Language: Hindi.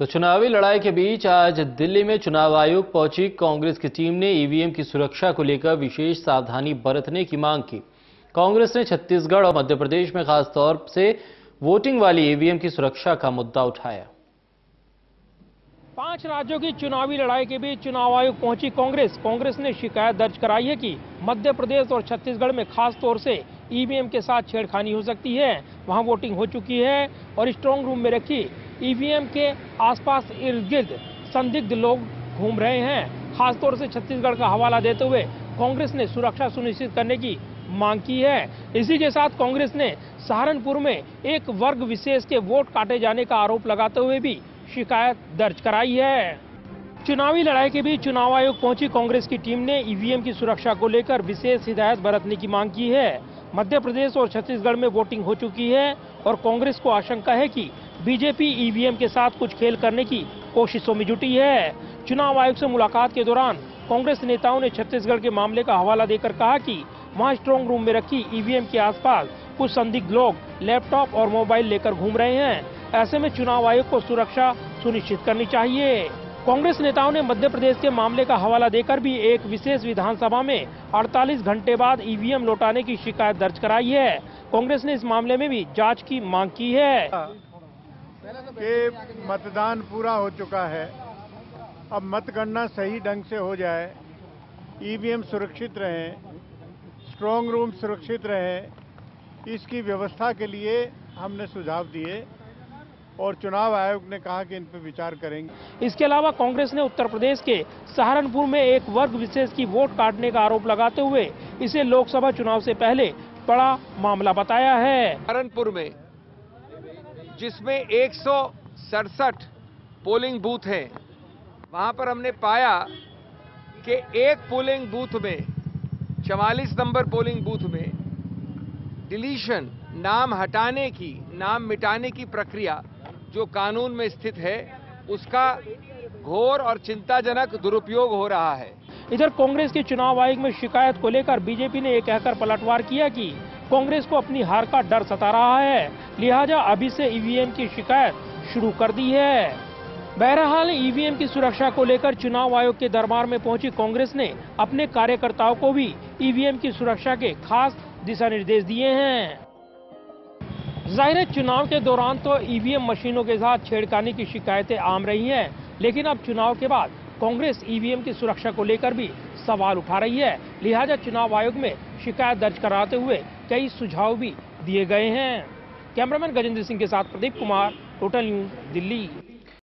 तो चुनावी लड़ाई के बीच आज दिल्ली में चुनाव आयोग पहुँची। कांग्रेस की टीम ने ईवीएम की सुरक्षा को लेकर विशेष सावधानी बरतने की मांग की। कांग्रेस ने छत्तीसगढ़ और मध्य प्रदेश में खासतौर से वोटिंग वाली ईवीएम की सुरक्षा का मुद्दा उठाया। पाँच राज्यों की चुनावी लड़ाई के बीच चुनाव आयोग पहुँची कांग्रेस। कांग्रेस ने शिकायत दर्ज कराई है कि मध्य प्रदेश और छत्तीसगढ़ में खास तौर से ईवीएम के साथ छेड़खानी हो सकती है। वहाँ वोटिंग हो चुकी है और स्ट्रांग रूम में रखी ईवीएम के आसपास इर्द गिर्द संदिग्ध लोग घूम रहे हैं। खासतौर से छत्तीसगढ़ का हवाला देते हुए कांग्रेस ने सुरक्षा सुनिश्चित करने की मांग की है। इसी के साथ कांग्रेस ने सहारनपुर में एक वर्ग विशेष के वोट काटे जाने का आरोप लगाते हुए भी शिकायत दर्ज कराई है। चुनावी लड़ाई के बीच चुनाव आयोग पहुँची कांग्रेस की टीम ने ईवीएम की सुरक्षा को लेकर विशेष हिदायत बरतने की मांग की है। मध्य प्रदेश और छत्तीसगढ़ में वोटिंग हो चुकी है और कांग्रेस को आशंका है कि बीजेपी ईवीएम के साथ कुछ खेल करने की कोशिशों में जुटी है। चुनाव आयोग से मुलाकात के दौरान कांग्रेस नेताओं ने छत्तीसगढ़ के मामले का हवाला देकर कहा कि वहाँ स्ट्रॉन्ग रूम में रखी ईवीएम के आसपास कुछ संदिग्ध लोग लैपटॉप और मोबाइल लेकर घूम रहे हैं। ऐसे में चुनाव आयोग को सुरक्षा सुनिश्चित करनी चाहिए। कांग्रेस नेताओं ने मध्य प्रदेश के मामले का हवाला देकर भी एक विशेष विधानसभा में 48 घंटे बाद ईवीएम लौटाने की शिकायत दर्ज कराई है। कांग्रेस ने इस मामले में भी जाँच की मांग की है। कि मतदान पूरा हो चुका है। अब मतगणना सही ढंग से हो जाए। ईवीएम सुरक्षित रहे। स्ट्रांग रूम सुरक्षित रहे। इसकी व्यवस्था के लिए हमने सुझाव दिए और चुनाव आयोग ने कहा कि इन पर विचार करेंगे। इसके अलावा कांग्रेस ने उत्तर प्रदेश के सहारनपुर में एक वर्ग विशेष की वोट काटने का आरोप लगाते हुए इसे लोकसभा चुनाव से पहले बड़ा मामला बताया है। सहारनपुर में जिसमें एक सौ सड़सठ पोलिंग बूथ हैं। वहाँ पर हमने पाया कि एक पोलिंग बूथ में 44 नंबर पोलिंग बूथ में, डिलीशन, नाम हटाने की, नाम मिटाने की प्रक्रिया जो कानून में स्थित है, उसका घोर और चिंताजनक दुरुपयोग हो रहा है। इधर कांग्रेस के चुनाव आयोग में शिकायत को लेकर बीजेपी ने यह कहकर पलटवार किया कि कांग्रेस को अपनी हार का डर सता रहा है। लिहाजा अभी से ईवीएम की शिकायत शुरू कर दी है। बहरहाल, ईवीएम की सुरक्षा को लेकर चुनाव आयोग के दरबार में पहुँची कांग्रेस ने अपने कार्यकर्ताओं को भी ईवीएम की सुरक्षा के खास दिशा निर्देश दिए हैं। ज़ाहिर चुनाव के दौरान तो ईवीएम मशीनों के साथ छेड़खानी की शिकायतें आम रही हैं, लेकिन अब चुनाव के बाद कांग्रेस ईवीएम की सुरक्षा को लेकर भी सवाल उठा रही है। लिहाजा चुनाव आयोग में शिकायत दर्ज कराते हुए कई सुझाव भी दिए गए हैं। कैमरामैन गजेंद्र सिंह के साथ प्रदीप कुमार टोटल न्यूज़, दिल्ली।